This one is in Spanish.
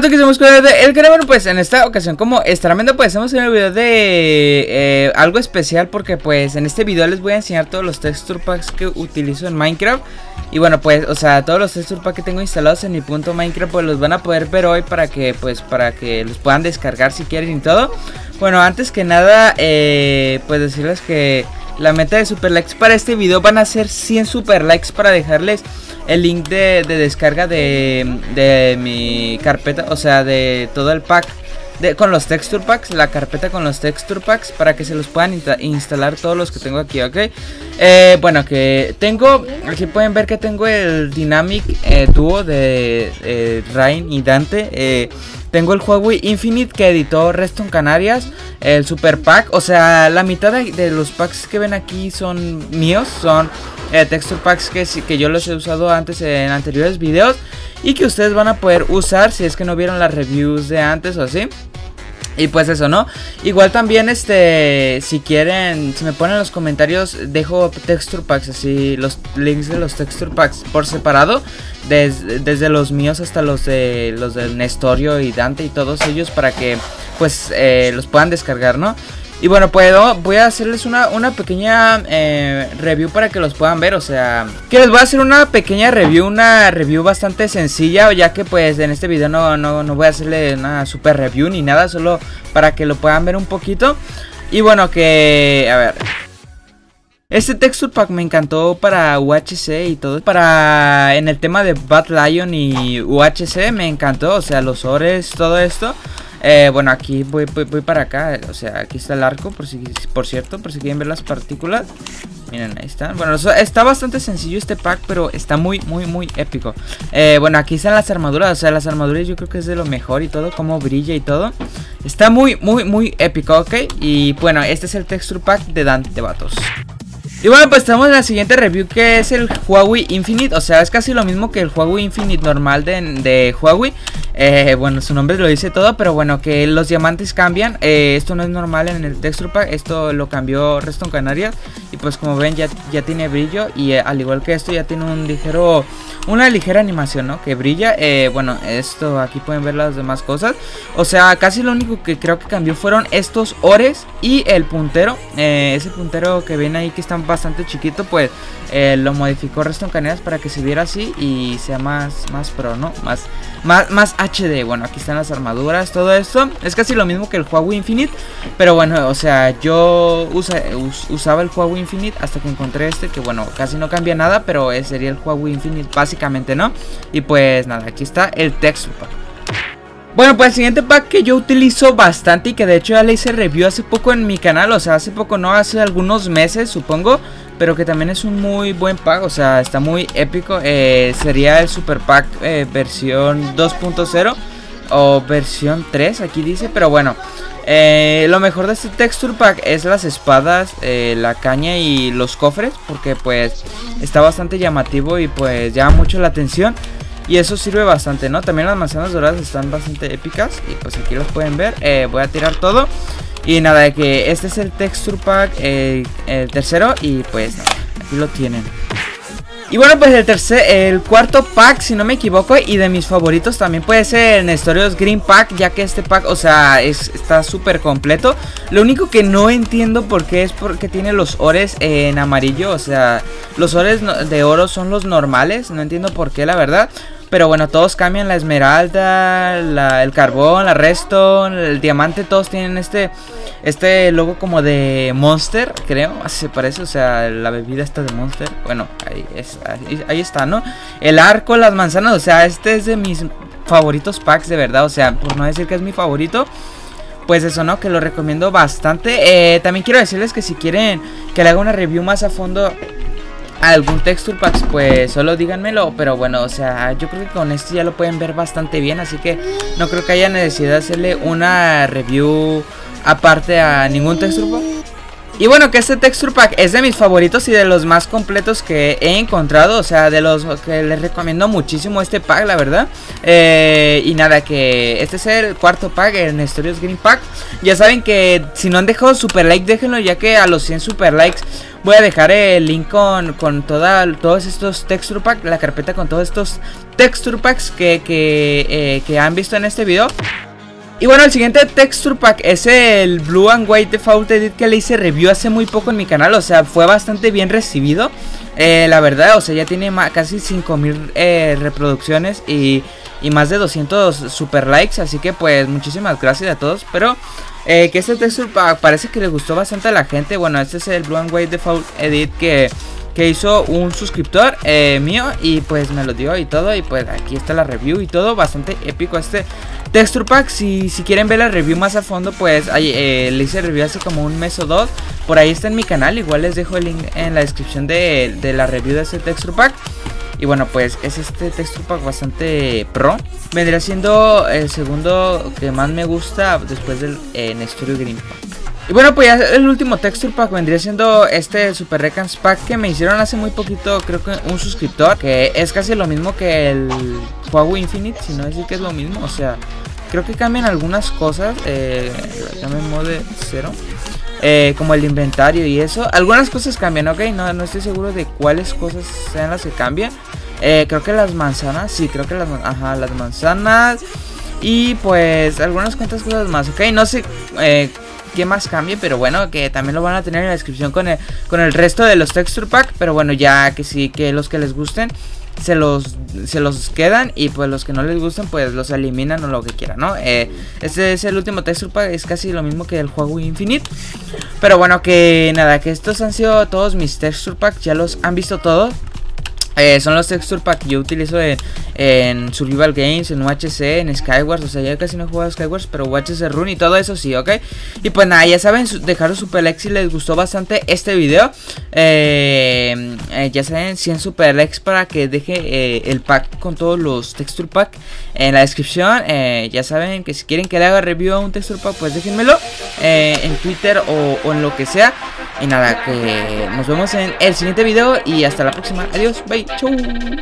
Hola, que somos el canal, bueno, pues en esta ocasión como estarán viendo pues estamos en el video de eh, algo especial porque pues en este video les voy a enseñar todos los texture packs que utilizo en Minecraft. Y bueno pues, o sea, todos los texture packs que tengo instalados en mi punto Minecraft pues los van a poder ver hoy para que pues para que los puedan descargar si quieren y todo. Bueno, antes que nada eh, pues decirles que la meta de super likes para este video van a ser 100 super likes para dejarles el link de, descarga de, mi carpeta, o sea, de todo el pack. De, con los texture packs, la carpeta con los texture packs para que se los puedan instalar todos los que tengo aquí, ¿ok? Eh, bueno, que tengo, aquí pueden ver que tengo el Dynamic eh, Duo de eh, Rain y Dante. Tengo el Huawei Infinite que editó Reston Canarias, el Super Pack, o sea, la mitad de los packs que ven aquí son míos, son eh, texture packs que, que yo los he usado antes en anteriores videos y que ustedes van a poder usar si es que no vieron las reviews de antes o así. Y pues eso, ¿no? Igual también, este, si quieren, si me ponen en los comentarios, dejo texture packs, así, los links de los texture packs por separado, desde los míos hasta los de los de Nestorio y Dante y todos ellos para que, pues, eh, los puedan descargar, ¿no? Y bueno, puedo, voy a hacerles una, una pequeña eh, review para que los puedan ver, o sea, que les voy a hacer una pequeña review, una review bastante sencilla, ya que pues en este video no, no, no voy a hacerle una super review ni nada, solo para que lo puedan ver un poquito. Y bueno, que, a ver, este texture pack me encantó para UHC y todo. Para en el tema de Bad Lion y UHC me encantó. O sea, los ores, todo esto. Eh, bueno, aquí voy, para acá. O sea, aquí está el arco, por, si, por cierto, por si quieren ver las partículas. Miren, ahí está. Bueno, está bastante sencillo este pack, pero está muy, muy, muy épico. Eh, bueno, aquí están las armaduras. O sea, las armaduras yo creo que es de lo mejor y todo. Como brilla y todo. Está muy, muy, muy épico, ¿ok? Y bueno, este es el texture pack de Dante Batos. Y bueno, pues tenemos la siguiente review que es el Huawei Infinite. O sea, es casi lo mismo que el Huawei Infinite normal de, de Huawei. Eh, bueno, su nombre lo dice todo, pero bueno, que los diamantes cambian. Eh, esto no es normal en el texture pack, esto lo cambió Reston Canarias. Y pues como ven ya, ya tiene brillo y eh, al igual que esto ya tiene un ligero, una ligera animación, ¿no? Que brilla. bueno, esto aquí pueden ver las demás cosas. O sea, casi lo único que creo que cambió fueron estos ores y el puntero. ese puntero que ven ahí que están bastante chiquito, pues lo modificó Reston Canarias para que se viera así y sea más, más pro, ¿no? Más, más, más HD. Bueno, aquí están las armaduras, todo esto. Es casi lo mismo que el Huawei Infinite. Pero bueno, o sea, yo usaba el Huawei Infinite hasta que encontré este. Que bueno, casi no cambia nada, pero sería el Huawei Infinite básicamente, ¿no? Y pues nada, aquí está el pack. Bueno, pues el siguiente pack que yo utilizo bastante y que de hecho ya le hice review hace poco en mi canal, o sea, hace poco, no, hace algunos meses supongo, pero que también es un muy buen pack, o sea, está muy épico. Eh, sería el Super Pack eh, versión 2.0 o versión 3, aquí dice, pero bueno. Eh, lo mejor de este texture pack es las espadas, la caña y los cofres, porque pues está bastante llamativo y pues llama mucho la atención. Y eso sirve bastante, ¿no? También las manzanas doradas están bastante épicas y pues aquí los pueden ver. voy a tirar todo. Y nada, que este es el texture pack, el tercero y pues aquí lo tienen. Y bueno, pues el tercer, el cuarto pack, si no me equivoco, y de mis favoritos también puede ser el Nestorios Green Pack, ya que este pack, o sea, está súper completo. Lo único que no entiendo por qué es porque tiene los ores en amarillo, o sea, los ores de oro son los normales, no entiendo por qué, la verdad. Pero bueno, todos cambian la esmeralda, el carbón, la redstone, el diamante, todos tienen este este logo como de Monster, creo, así se parece, o sea, la bebida está de Monster. Bueno, ahí, es, ahí, está, ¿no? El arco, las manzanas, o sea, este es de mis favoritos packs, de verdad, o sea, por no decir que es mi favorito pues eso, ¿no? Que lo recomiendo bastante. Eh, también quiero decirles que si quieren que le haga una review más a fondo algún texture packs, pues solo díganmelo. Pero bueno, o sea, yo creo que con esto ya lo pueden ver bastante bien. Así que no creo que haya necesidad de hacerle una review aparte a ningún texture pack. Y bueno, que este texture pack es de mis favoritos y de los más completos que he encontrado. O sea, de los que les recomiendo muchísimo este pack, la verdad. Eh, y nada, que este es el cuarto pack, el Nestorios Green Pack. Ya saben que si no han dejado super like, déjenlo ya que a los 100 super likes Voy a dejar el link con, con toda, todos estos texture packs, la carpeta con todos estos texture packs que, que, eh, que han visto en este video. Y bueno, el siguiente texture pack es el Blue and White Default Edit que le hice review hace muy poco en mi canal. O sea, fue bastante bien recibido. Eh, la verdad, o sea, ya tiene casi 5000 eh, reproducciones y, y, más de 200 super likes. Así que pues muchísimas gracias a todos. Pero eh, que este texture pack parece que le gustó bastante a la gente. Bueno, este es el Blue and White Default Edit que que hizo un suscriptor eh, mío y pues me lo dio y todo y pues aquí está la review y todo, bastante épico este texture pack, si, si quieren ver la review más a fondo pues eh, le hice review hace como un mes o dos, por ahí está en mi canal, igual les dejo el link en la descripción de, la review de este texture pack y bueno, pues es este texture pack bastante pro. Vendría siendo el segundo que más me gusta después del eh, Nesturio Green Pack. Y bueno, pues ya el último texture pack vendría siendo este Super Recans Pack que me hicieron hace muy poquito, creo que un suscriptor, que es casi lo mismo que el Huawei Infinite, si no decir que es lo mismo, o sea, creo que cambian algunas cosas, eh, cambian mode cero. Eh, como el inventario y eso. Algunas cosas cambian, ok. No, no estoy seguro de cuáles cosas sean las que cambian. Eh, creo que las manzanas, sí, creo que las, ajá, las manzanas. Y pues algunas cuantas cosas más, ok. No sé eh, qué más cambie, pero bueno, que también lo van a tener en la descripción con el, con el resto de los texture pack, pero bueno, ya que sí, que los que les gusten se los, se los quedan y pues los que no les gusten pues los eliminan o lo que quieran, ¿no? Eh, este es el último texture pack, es casi lo mismo que el juego Infinite. Pero bueno, que nada, que estos han sido todos mis texture packs, ya los han visto todos. Eh, son los texture pack que yo utilizo en, Survival Games, en UHC, en Skywars. O sea, ya casi no he jugado Skywars, pero UHC Run y todo eso sí, ¿ok? Y pues nada, ya saben, dejaros super like si les gustó bastante este video. Eh, eh, ya saben, 100 super likes para que deje el pack con todos los texture pack en la descripción. ya saben que si quieren que le haga review a un texture pack, pues déjenmelo en Twitter o, o en lo que sea. Y nada, que nos vemos en el siguiente video y hasta la próxima. Adiós, bye, chau. Bye.